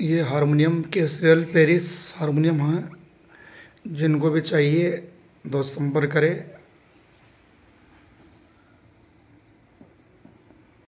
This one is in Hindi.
ये हारमोनियम केसवेल पेरिस हारमोनियम हैं जिनको भी चाहिए दोस्त संपर्क करें।